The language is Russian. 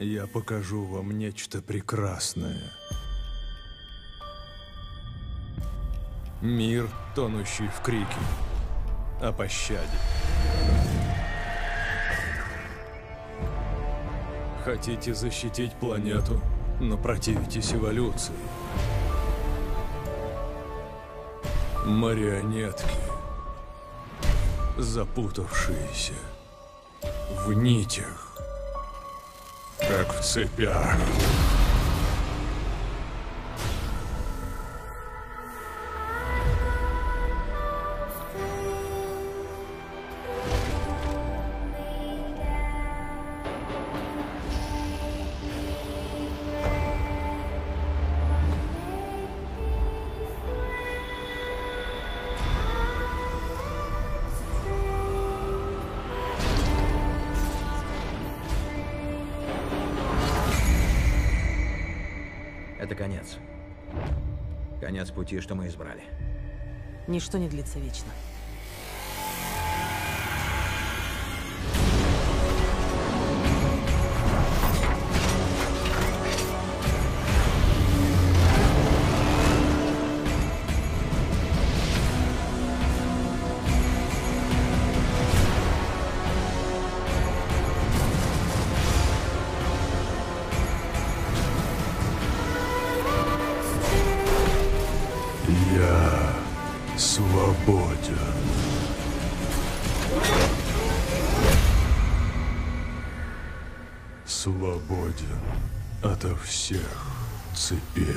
Я покажу вам нечто прекрасное. Мир, тонущий в крике о пощаде. Хотите защитить планету, но противитесь эволюции. Марионетки, запутавшиеся в нитях, как в цепях. Это конец. Конец пути, что мы избрали. Ничто не длится вечно. Я свободен. Свободен ото всех цепей.